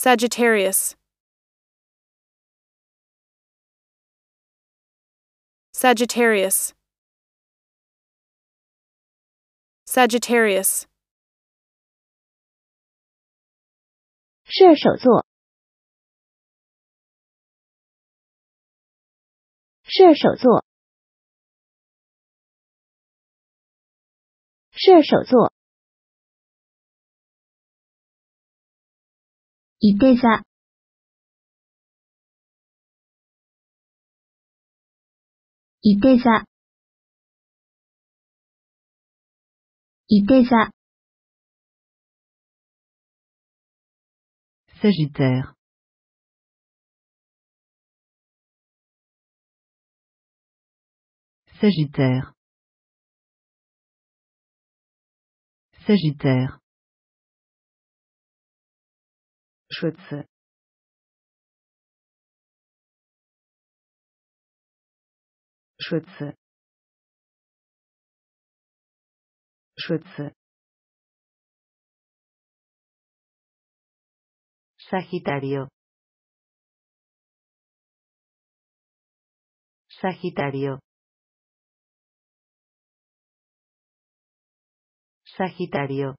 Sagittarius. Sagittarius. Sagittarius. 射手座，射手座，射手座。 いて座，いて座，いて座。 Sagittaire. Sagittaire. Sagittaire. Schütze. Schütze. Schütze. Sagitario. Sagitario. Sagitario.